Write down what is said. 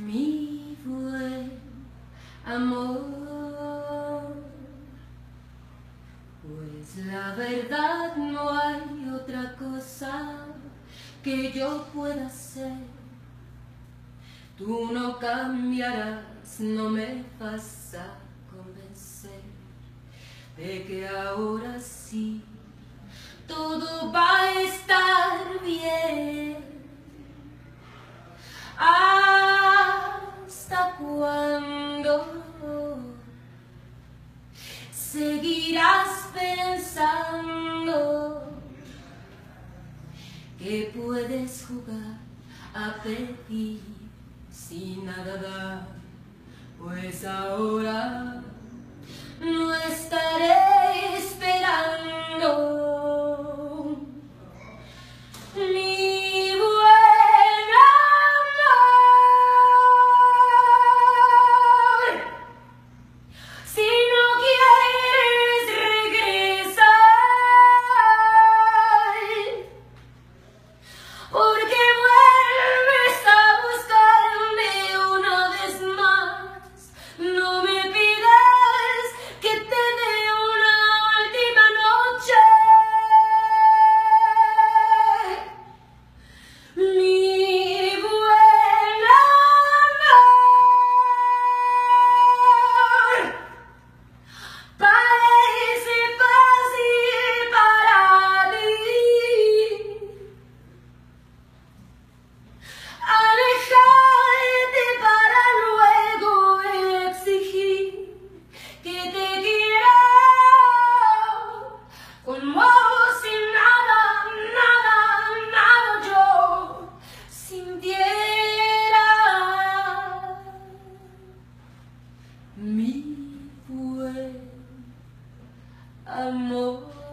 mi buen amor. Pues la verdad no hay otra cosa que yo pueda hacer. Tú no cambiarás, no me vas a convencer de que ahora sí todo va a estar bien. ¿Hasta que puedes jugar a pedir sin nada dar? Pues ahora mi buen amor.